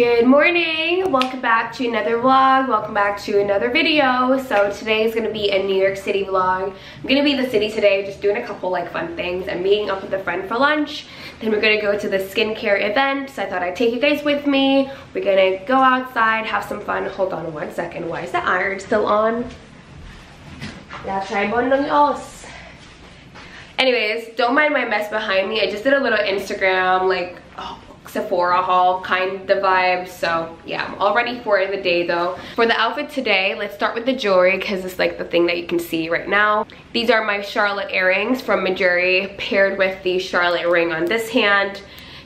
Good morning! Welcome back to another vlog. Welcome back to another video. So today is going to be a New York City vlog. I'm going to be in the city today just doing a couple like fun things. I'm meeting up with a friend for lunch. Then we're going to go to the skincare event. So I thought I'd take you guys with me. We're going to go outside, have some fun. Hold on one second. Why is the iron still on? Try else. Anyways, don't mind my mess behind me. I just did a little Instagram like oh, Sephora haul kind of vibe. So yeah, I'm all ready for the day though. For the outfit today, let's start with the jewelry because it's like the thing that you can see right now. These are my Charlotte earrings from Mejuri paired with the Charlotte ring on this hand.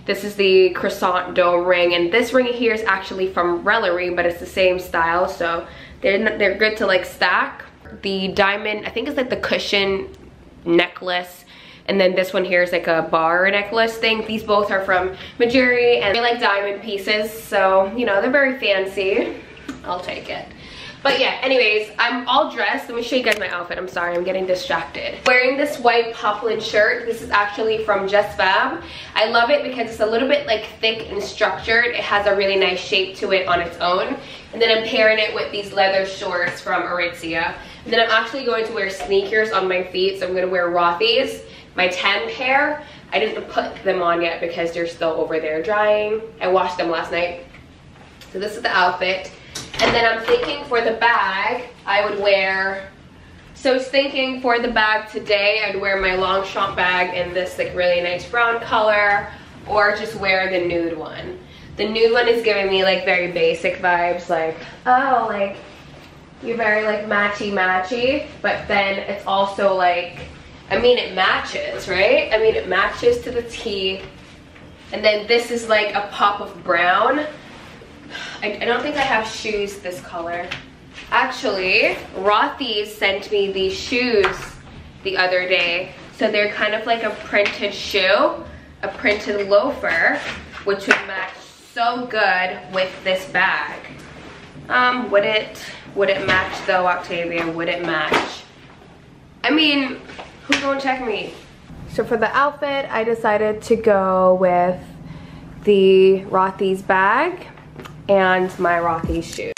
This is the croissant dome ring and this ring here is actually from Rellery but it's the same style so they're, they're good to like stack. The diamond, I think it's like the cushion necklace and then this one here is like a bar necklace thing. These both are from Mejuri and they like diamond pieces. So, you know, they're very fancy. I'll take it. But yeah, anyways, I'm all dressed. Let me show you guys my outfit. I'm sorry, I'm getting distracted. Wearing this white poplin shirt. This is actually from Just Fab. I love it because it's a little bit like thick and structured. It has a really nice shape to it on its own. And then I'm pairing it with these leather shorts from Aritzia. And then I'm actually going to wear sneakers on my feet. So I'm gonna wear Rothy's. My 10 pair, I didn't put them on yet because they're still over there drying. I washed them last night. So this is the outfit. And then I'm thinking for the bag, I would wear, so I was thinking for the bag today, I'd wear my Longchamp bag in this like really nice brown color or just wear the nude one. The nude one is giving me like very basic vibes like, oh, like you're very like matchy matchy, but then it's also like I mean, it matches, right? I mean, it matches to the T. And then this is like a pop of brown. I, I don't think I have shoes this color. Actually, Rothy's sent me these shoes the other day. So they're kind of like a printed shoe, a printed loafer, which would match so good with this bag. Um, would it, would it match though, Octavia? Would it match? I mean, Who's gonna check me? So for the outfit, I decided to go with the Rothy's bag and my Rothy's shoes.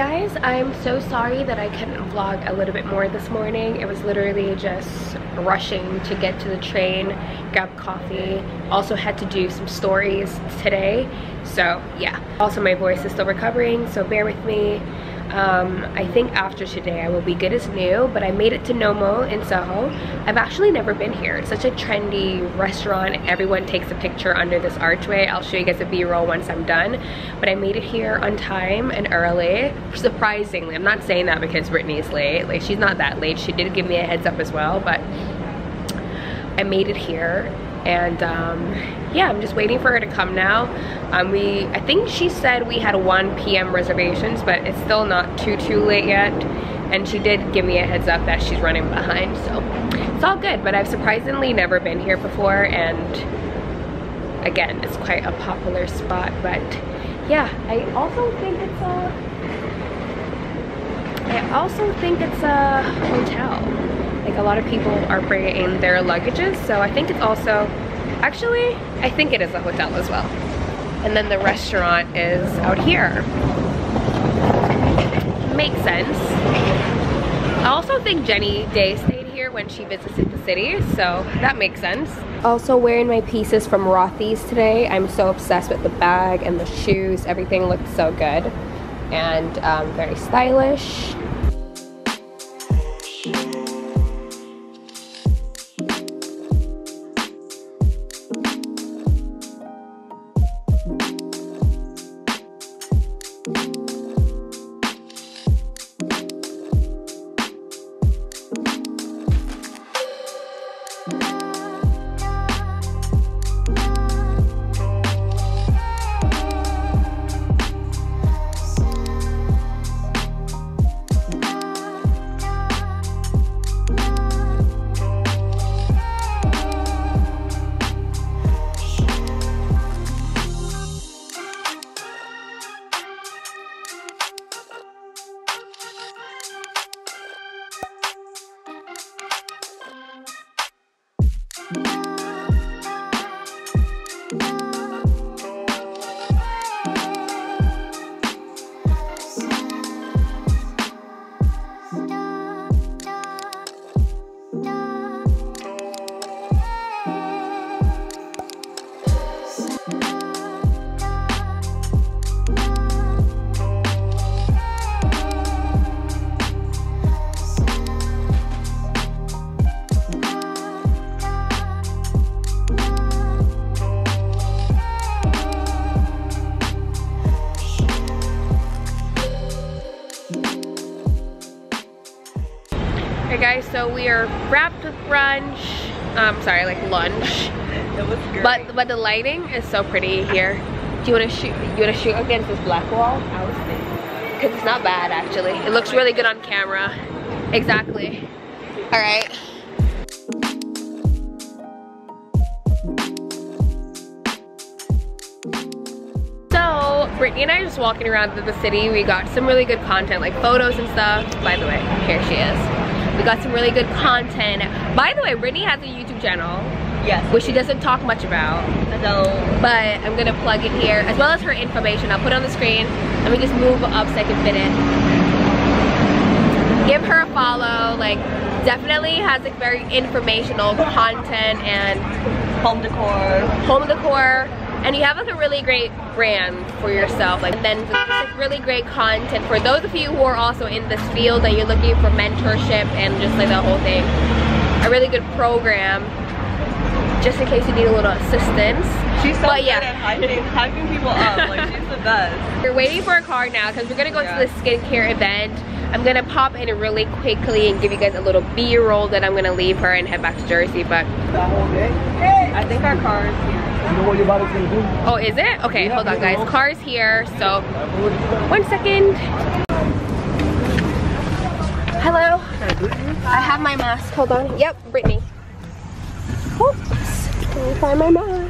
Guys, I'm so sorry that I couldn't vlog a little bit more this morning. It was literally just rushing to get to the train, grab coffee. Also had to do some stories today. So yeah. Also my voice is still recovering, so bear with me. Um, I think after today I will be good as new, but I made it to Nomo in Soho. I've actually never been here. It's such a trendy restaurant. Everyone takes a picture under this archway. I'll show you guys a b-roll once I'm done. But I made it here on time and early. Surprisingly, I'm not saying that because Britney's late. Like she's not that late. She did give me a heads up as well, but I made it here and um, yeah I'm just waiting for her to come now. Um, we I think she said we had 1 p.m. reservations but it's still not too too late yet. And she did give me a heads up that she's running behind so it's all good. But I've surprisingly never been here before and again it's quite a popular spot. But yeah I also think it's a I also think it's a hotel. Like a lot of people are bringing their luggages, so I think it's also, actually, I think it is a hotel as well. And then the restaurant is out here. Makes sense. I also think Jenny Day stayed here when she visited the city, so that makes sense. Also wearing my pieces from Rothy's today. I'm so obsessed with the bag and the shoes. Everything looks so good and um, very stylish. Guys, so we are wrapped with brunch. Um, sorry, like lunch. it was great. But but the lighting is so pretty here. Do you want to shoot? You want to shoot against this black wall? I was thinking. Cause it's not bad actually. It looks really good on camera. Exactly. All right. So Britney and I are just walking around the city. We got some really good content, like photos and stuff. By the way, here she is. We got some really good content. By the way, Britney has a YouTube channel. Yes. Which she doesn't talk much about. I don't. But I'm gonna plug it here, as well as her information. I'll put it on the screen. Let me just move up so I can fit it. Give her a follow. Like, definitely has like very informational content and home decor. Home decor. And you have like a really great brand for yourself. Like, and then just like really great content for those of you who are also in this field and you're looking for mentorship and just like the whole thing. A really good program just in case you need a little assistance. She's so but, good yeah. at hyping, hyping people up. Like she's the best. We're waiting for a car now because we're gonna go yeah. to the skincare event. I'm gonna pop in really quickly and give you guys a little B-roll that I'm gonna leave her and head back to Jersey. But I think our car is here. Oh, is it? Okay, hold on guys. Car's here, so one second. Hello. I have my mask. Hold on. Yep, Britney. Oops. Let me find my mask.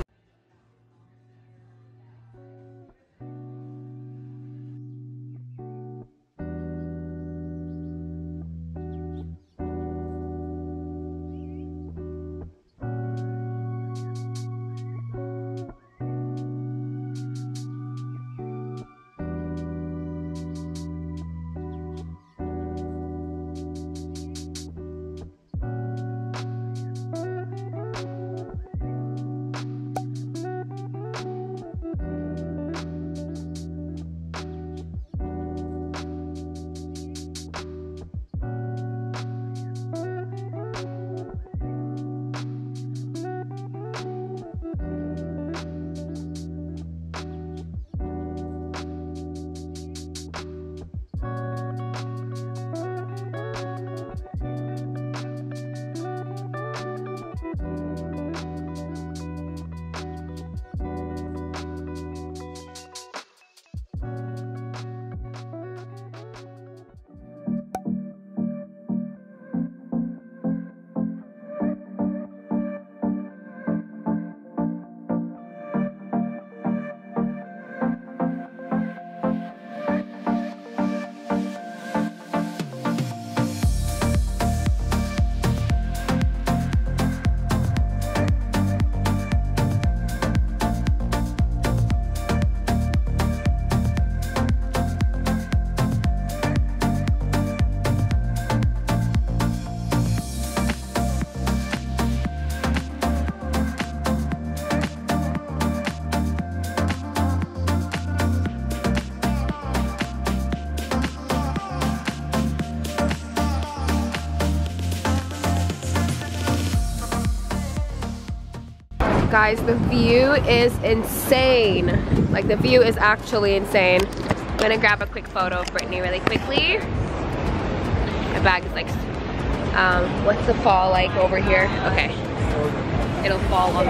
Guys the view is insane. Like the view is actually insane. I'm gonna grab a quick photo of Britney really quickly. My bag is like um, what's the fall like over here? Okay. It'll fall on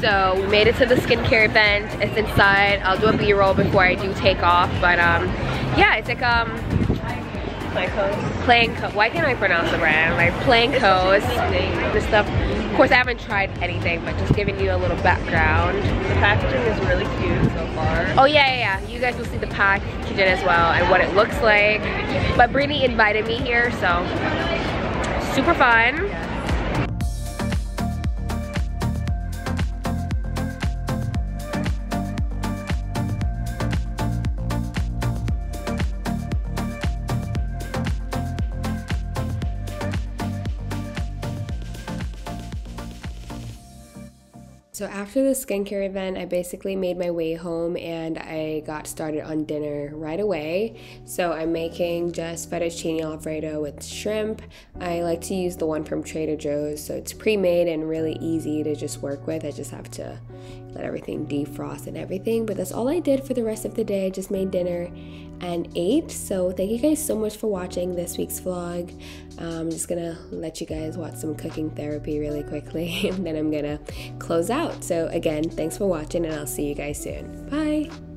so we made it to the skincare event. It's inside. I'll do a b-roll before I do take off but um yeah it's like um Plancos. Planco. Why can't I pronounce the brand? Like Plancos. The stuff. Of course, I haven't tried anything, but just giving you a little background. The packaging is really cute so far. Oh yeah, yeah, yeah. You guys will see the packaging as well and what it looks like. But Britney invited me here, so super fun. So after the skincare event, I basically made my way home and I got started on dinner right away. So I'm making just fettuccine alfredo with shrimp. I like to use the one from Trader Joe's, so it's pre-made and really easy to just work with. I just have to let everything defrost and everything. But that's all I did for the rest of the day. I just made dinner and ate. So thank you guys so much for watching this week's vlog. Um, I'm just gonna let you guys watch some cooking therapy really quickly and then I'm gonna close out. So again, thanks for watching and I'll see you guys soon. Bye!